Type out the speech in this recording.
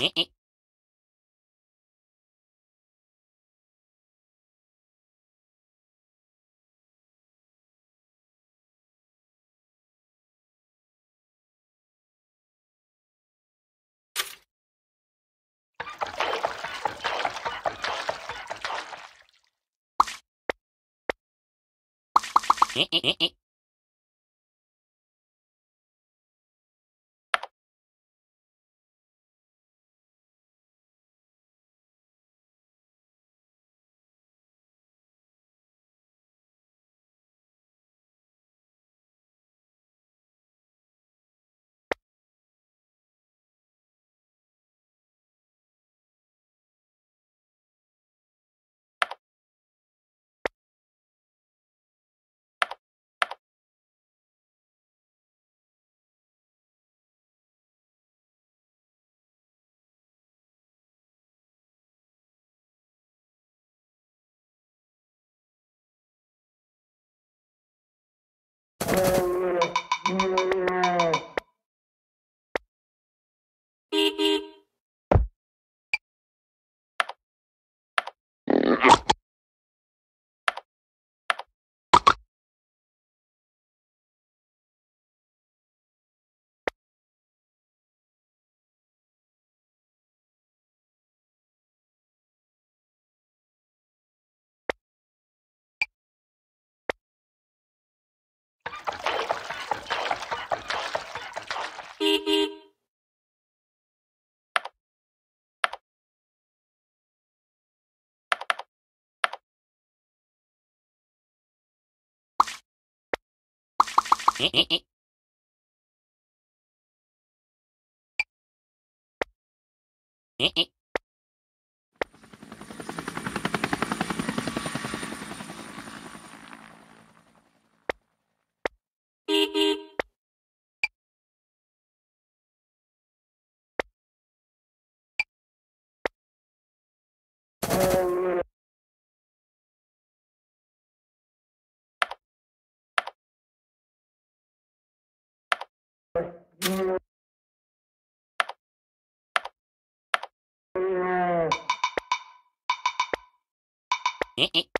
ええ。ええええ。ええ。Eh, eh.